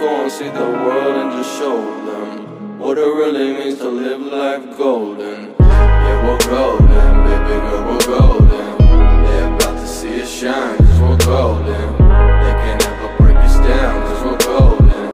go and see the world and just show them what it really means to live life golden.